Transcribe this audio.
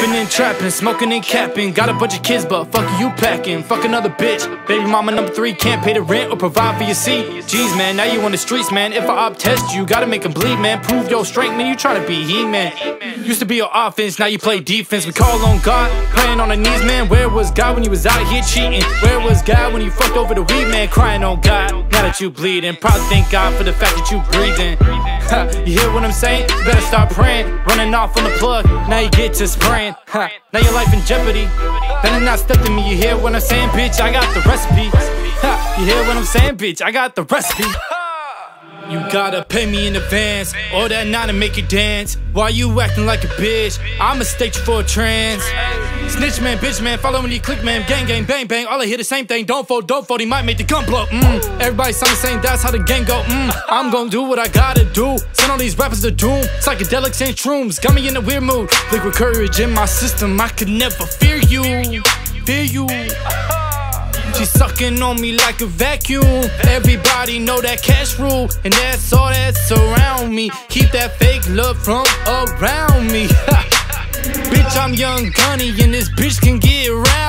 Rapping and trapping, smoking and capping. Got a bunch of kids, but fuck you packing. Fuck another bitch. Baby mama number three can't pay the rent or provide for your seat. Jeez, man, now you on the streets, man. If I op test you, gotta make them bleed, man. Prove your strength, man. You tryna be he, man. Used to be your offense, now you play defense. We call on God, praying on our knees, man. Where was God when you was out here cheating? Where was God when you fucked over the weed, man? Crying on God, now that you bleeding. Probably thank God for the fact that you breathing. you hear what I'm saying? Better start praying. Running off on the plug, now you get to spraying. now your life in jeopardy. Better not step to me, you hear what I'm saying, bitch? I got the recipe. you hear what I'm saying, bitch? I got the recipe. You gotta pay me in advance, or that nine to make you dance. Why you acting like a bitch? I'ma state you for a trans. Snitch man, bitch man, follow me, click man, gang gang, bang bang. All I hear the same thing. Don't fold, don't fold. He might make the gun blow. Mm. Everybody sound the same. That's how the gang go. Mm. I'm gonna do what I gotta do. Send all these rappers to doom. Psychedelics and shrooms got me in a weird mood. Liquid courage in my system. I could never fear you, fear you. She sucking on me like a vacuum. Everybody know that cash rule, and that's all that's around me. Keep that fake love from around me. bitch, I'm young Gunny, and this bitch can get rowdy.